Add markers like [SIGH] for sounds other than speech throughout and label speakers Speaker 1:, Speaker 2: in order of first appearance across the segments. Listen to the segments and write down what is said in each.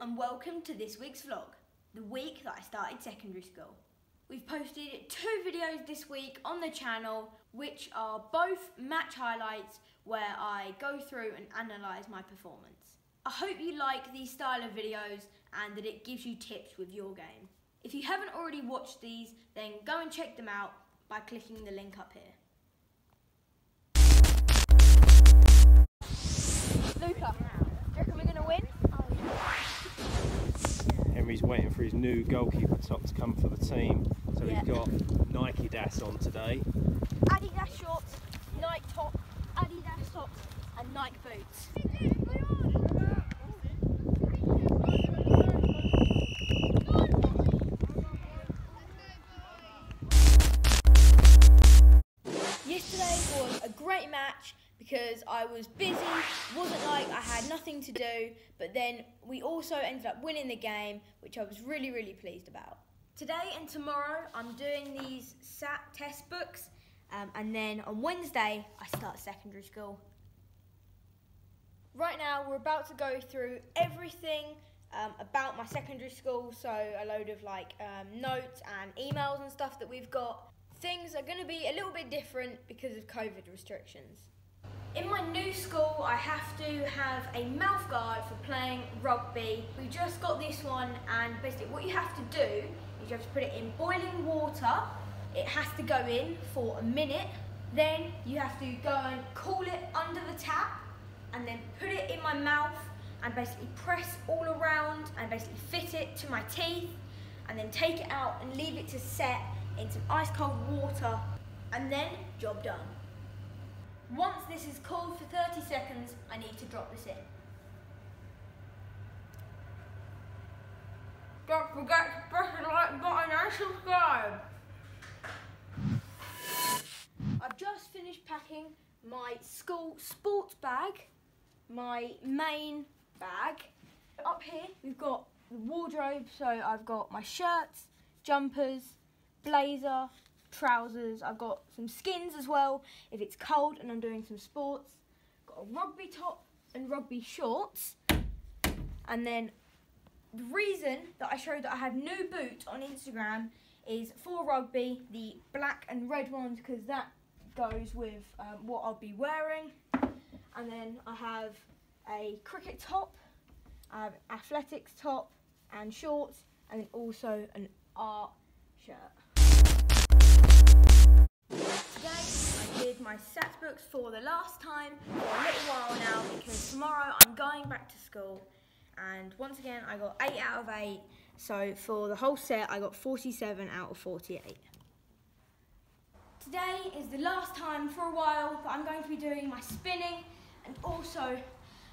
Speaker 1: and welcome to this week's vlog, the week that I started secondary school. We've posted two videos this week on the channel which are both match highlights where I go through and analyse my performance. I hope you like these style of videos and that it gives you tips with your game. If you haven't already watched these then go and check them out by clicking the link up here. Luca,
Speaker 2: Henry's waiting for his new goalkeeper top to come for the team. So
Speaker 1: Yeah.
Speaker 2: he's got Nike Adidas on today.
Speaker 1: Adidas shorts, Nike top, Adidas socks, and Nike boots. Yesterday was a great match because I was busy, wasn't like I had nothing to do, but then we also ended up winning the game, which I was really, really pleased about. Today and tomorrow, I'm doing these SAT test books, um, and then on Wednesday, I start secondary school. Right now, we're about to go through everything um, about my secondary school, so a load of like um, notes and emails and stuff that we've got. Things are going to be a little bit different because of COVID restrictions. In my new school, I have to have a mouth guard for playing rugby. We just got this one, and basically, what you have to do is you have to put it in boiling water. It has to go in for a minute. Then you have to go and cool it under the tap, and then put it in my mouth and basically press all around and basically fit it to my teeth, and then take it out and leave it to set in some ice cold water, and then job done. Once this is cooled for 30 seconds, I need to drop this in. Don't forget to press the like button and subscribe. I've just finished packing my school sports bag, my main bag. Up here we've got the wardrobe, so I've got my shirts, jumpers, blazer, trousers. I've got some skins as well if it's cold and I'm doing some sports. Got a rugby top and rugby shorts. And then the reason that I showed that I have new boots on Instagram is for rugby, the black and red ones, because that goes with um, what I'll be wearing. And then I have a cricket top, I have athletics top and shorts, and also an art shirt. Did my SAT books for the last time for a little while now because tomorrow I'm going back to school. And once again I got 8 out of 8 so for the whole set I got 47 out of 48. Today is the last time for a while that I'm going to be doing my spinning and also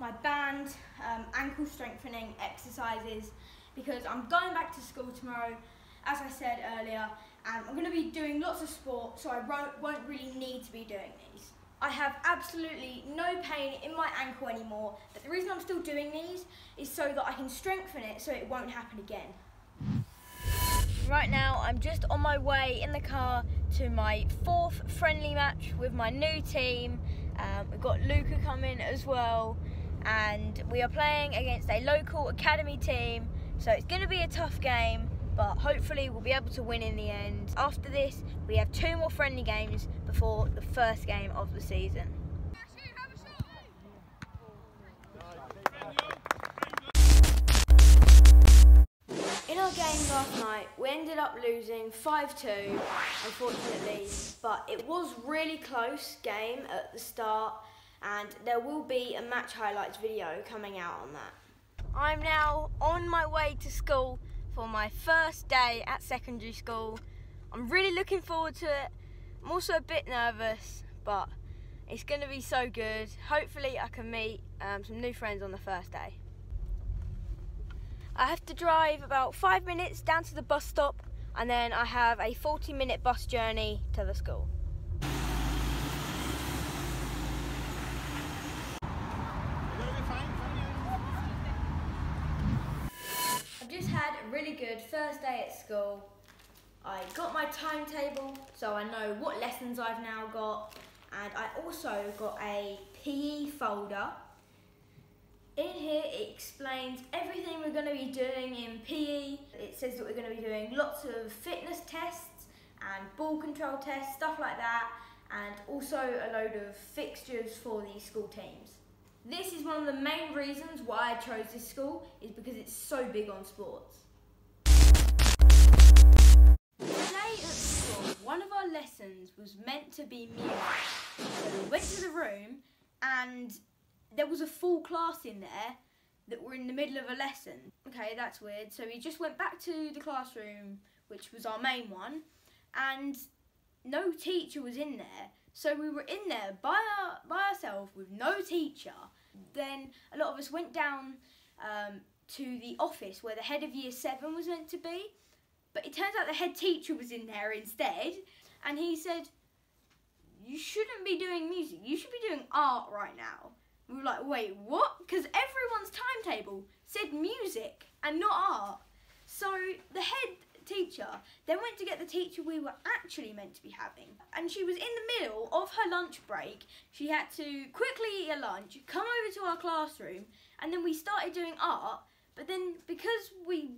Speaker 1: my band um, ankle strengthening exercises because I'm going back to school tomorrow. As I said earlier and I'm going to be doing lots of sport so I won't, won't really need to be doing these. I have absolutely no pain in my ankle anymore but the reason I'm still doing these is so that I can strengthen it so it won't happen again. Right now, I'm just on my way in the car to my fourth friendly match with my new team. Um, we've got Luca coming as well, and we are playing against a local academy team. So it's going to be a tough game, but hopefully we'll be able to win in the end. After this, we have two more friendly games before the first game of the season. In our game last night, we ended up losing 5-2, unfortunately, but it was really close game at the start, and there will be a match highlights video coming out on that. I'm now on my way to school for my first day at secondary school. I'm really looking forward to it. I'm also a bit nervous, but it's going to be so good. Hopefully, I can meet um, some new friends on the first day. I have to drive about five minutes down to the bus stop and then I have a 40 minute bus journey to the school. I've just had a really good first day at school. I got my timetable so I know what lessons I've now got and I also got a PE folder In here it explains everything we're going to be doing in PE. It says that we're going to be doing lots of fitness tests and ball control tests, stuff like that, and also a load of fixtures for the school teams. This is one of the main reasons why I chose this school, is because it's so big on sports. Lessons was meant to be music. So we went to the room and there was a full class in there that were in the middle of a lesson. Okay, that's weird. So we just went back to the classroom, which was our main one, and no teacher was in there. So we were in there by our, by ourselves with no teacher. Then a lot of us went down um, to the office where the head of year seven was meant to be. But it turns out the head teacher was in there instead, and he said, "You shouldn't be doing music. You should be doing art right now." We were like, "Wait, what?" Because everyone's timetable said music and not art. So the head teacher then went to get the teacher we were actually meant to be having, and she was in the middle of her lunch break. She had to quickly eat a lunch, come over to our classroom, and then we started doing art. But then because we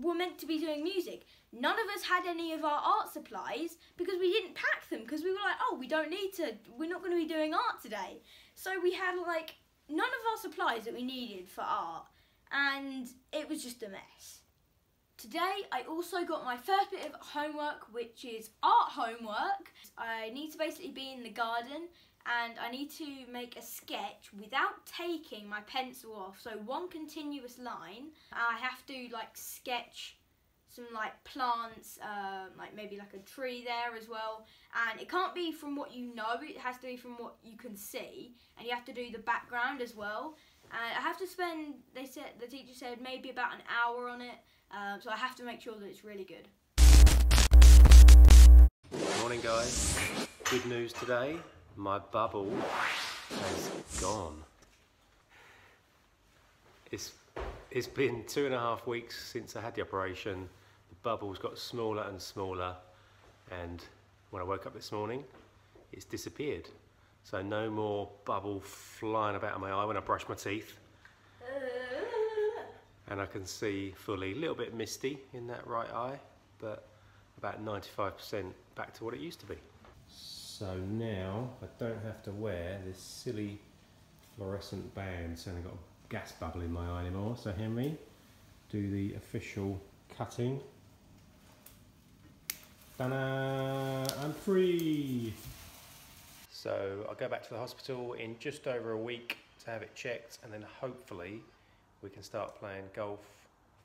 Speaker 1: were meant to be doing music. None of us had any of our art supplies because we didn't pack them because we were like, oh, we don't need to, we're not going to be doing art today. So we had like none of our supplies that we needed for art and it was just a mess. Today I also got my first bit of homework which is art homework. I need to basically be in the garden and I need to make a sketch without taking my pencil off. So one continuous line. I have to like sketch some like plants, uh, like maybe like a tree there as well. And it can't be from what you know, it has to be from what you can see. And you have to do the background as well. And I have to spend, they said, the teacher said maybe about an hour on it. Um, so I have to make sure that it's really good.
Speaker 2: Morning guys, good news today my bubble has gone. It's, it's been two and a half weeks since I had the operation. The bubble's got smaller and smaller and when I woke up this morning, it's disappeared. So no more bubble flying about in my eye when I brush my teeth. [LAUGHS] And I can see fully, a little bit misty in that right eye, but about 95% back to what it used to be. So now I don't have to wear this silly fluorescent band saying I've got a gas bubble in my eye anymore. So Henry, do the official cutting. Ta-da! I'm free! So I'll go back to the hospital in just over a week to have it checked and then hopefully we can start playing golf,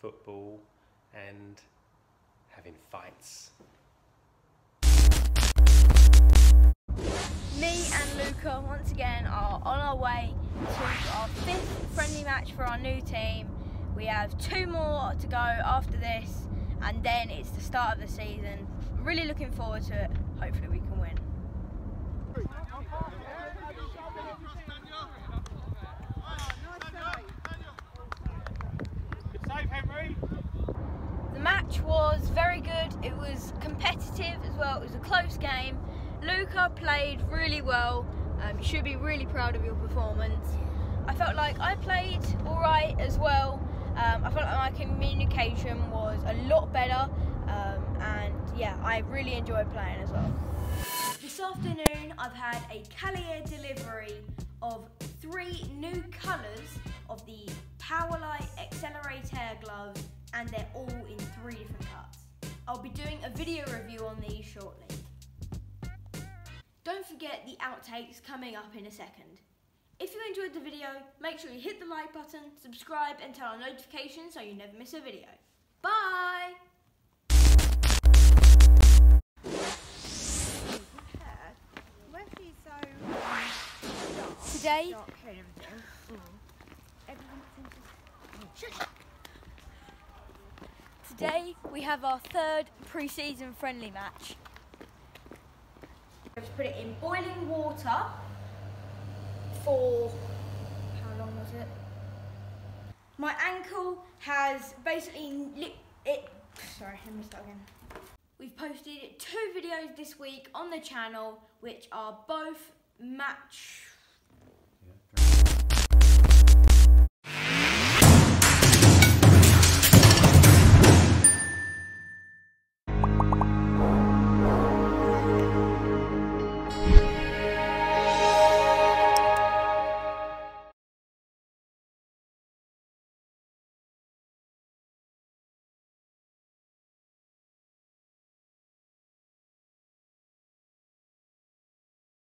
Speaker 2: football and having fights.
Speaker 1: me and Luca once again are on our way to our fifth friendly match for our new team. We have two more to go after this and then it's the start of the season. Really looking forward to it. Hopefully we can win. The match was very good. It was competitive as well. It was a close game. Luca played really well. Um, you should be really proud of your performance. I felt like I played all right as well. Um, I felt like my communication was a lot better, um, and yeah, I really enjoy playing as well. This afternoon, I've had a Kaliaaer delivery of three new colours of the Powerlite Accelerator gloves, and they're all in three different cuts. I'll be doing a video review on these shortly. Don't forget the outtakes coming up in a second. If you enjoyed the video, make sure you hit the like button, subscribe and turn on notifications so you never miss a video. Bye! Today, today we have our third pre-season friendly match. We have to put it in boiling water for how long was it? My ankle has basically li- it. Sorry, let me start again. We've posted two videos this week on the channel, which are both match